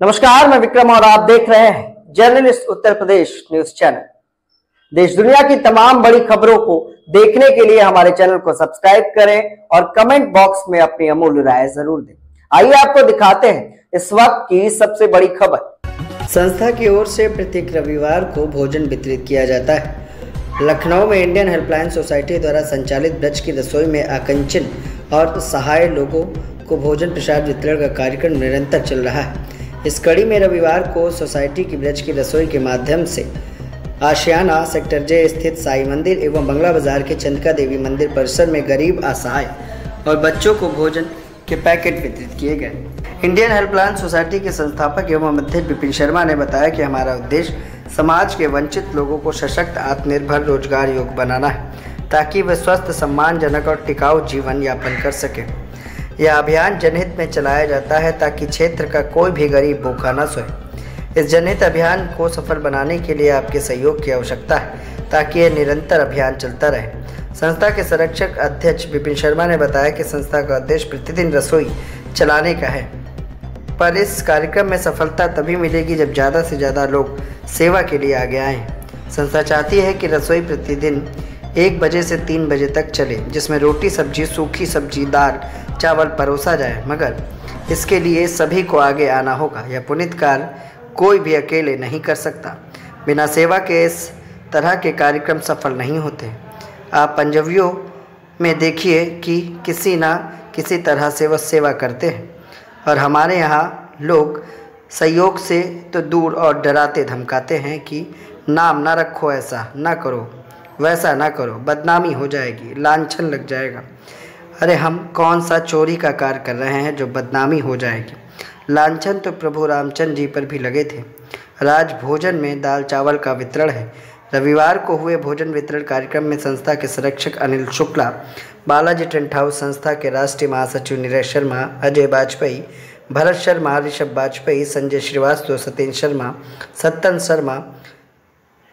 नमस्कार, मैं विक्रम और आप देख रहे हैं journalist Uttar Pradesh news channel. देश दुनिया की तमाम बड़ी खबरों को देखने के लिए हमारे चैनल को सब्सक्राइब करें और कमेंट बॉक्स में अपनी अमूल्य राय ज़रूर दें। आइए आपको दिखाते हैं इस वक्त की सबसे बड़ी खबर। संस्था की ओर से प्रत्येक रविवार को भोजन वितरित किया जाता है। लखनऊ में इंडियन हेल्पलाइन सोसाइटी द्वारा संचालित ब्रज की रसोई में आकंचन और सहाय लोगों को भोजन प्रसाद वितरण का कार्यक्रम निरंतर चल रहा है। इस कड़ी में रविवार को सोसाइटी की ब्रज की रसोई के माध्यम से आशियाना सेक्टर जे स्थित साई मंदिर एवं बंगला बाज़ार के चंद्रिका देवी मंदिर परिसर में गरीब असहाय और बच्चों को भोजन के पैकेट वितरित किए गए। इंडियन हेल्पलाइन सोसाइटी के संस्थापक एवं अध्यक्ष विपिन शर्मा ने बताया कि हमारा उद्देश्य समाज के वंचित लोगों को सशक्त, आत्मनिर्भर, रोज़गार योग्य बनाना है, ताकि वे स्वस्थ, सम्मानजनक और टिकाऊ जीवन यापन कर सकें। यह अभियान जनहित में चलाया जाता है ताकि क्षेत्र का कोई भी गरीब भूखा न सोए। इस जनहित अभियान को सफल बनाने के लिए आपके सहयोग की आवश्यकता है ताकि यह निरंतर अभियान चलता रहे। संस्था के संरक्षक अध्यक्ष विपिन शर्मा ने बताया कि संस्था का उद्देश्य प्रतिदिन रसोई चलाने का है। पर इस कार्यक्रम में सफलता तभी मिलेगी जब ज़्यादा से ज़्यादा लोग सेवा के लिए आगे आएँ। संस्था चाहती है कि रसोई प्रतिदिन एक बजे से तीन बजे तक चले, जिसमें रोटी सब्ज़ी, सूखी सब्ज़ी, दाल, चावल परोसा जाए। मगर इसके लिए सभी को आगे आना होगा। यह पुनित कार्य कोई भी अकेले नहीं कर सकता। बिना सेवा के इस तरह के कार्यक्रम सफल नहीं होते। आप पंजवियों में देखिए कि किसी ना किसी तरह से वह सेवा करते हैं। और हमारे यहाँ लोग सहयोग से तो दूर और डराते धमकाते हैं कि, नाम ना रखो ऐसा, ना करो। वैसा ना करो, बदनामी हो जाएगी, लाछन लग जाएगा। अरे हम कौन सा चोरी का कार्य कर रहे हैं जो बदनामी हो जाएगी? लाछन तो प्रभु रामचंद्र जी पर भी लगे थे। राज भोजन में दाल चावल का वितरण है। रविवार को हुए भोजन वितरण कार्यक्रम में संस्था के संरक्षक अनिल शुक्ला, बालाजी टेंट हाउस संस्था के राष्ट्रीय महासचिव नीरज शर्मा, अजय वाजपेयी भरत शर्मा, ऋषभ वाजपेयी संजय श्रीवास्तव, सत्येंद्र शर्मा, सत्तन शर्मा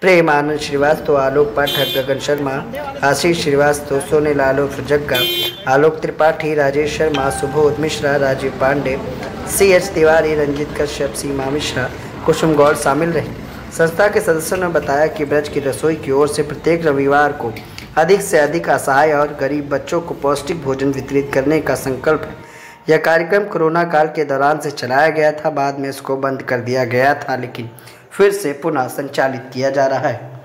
प्रेम आनंद श्रीवास्तव, आलोक पाठक गगन शर्मा, आशीष श्रीवास्तव, सोने आलोक जग्गा, आलोक त्रिपाठी, राजेश शर्मा, सुबोध मिश्रा, राजीव पांडे सी एच तिवारी, रंजित कश्यप, सीमा मिश्रा, कुसुम गौड़ शामिल रहे। संस्था के सदस्यों ने बताया कि ब्रज की रसोई की ओर से प्रत्येक रविवार को अधिक से अधिक असहाय और गरीब बच्चों को पौष्टिक भोजन वितरित करने का संकल्प है। यह कार्यक्रम कोरोना काल के दौरान से चलाया गया था, बाद में इसको बंद कर दिया गया था, लेकिन फिर से पुनः संचालित किया जा रहा है।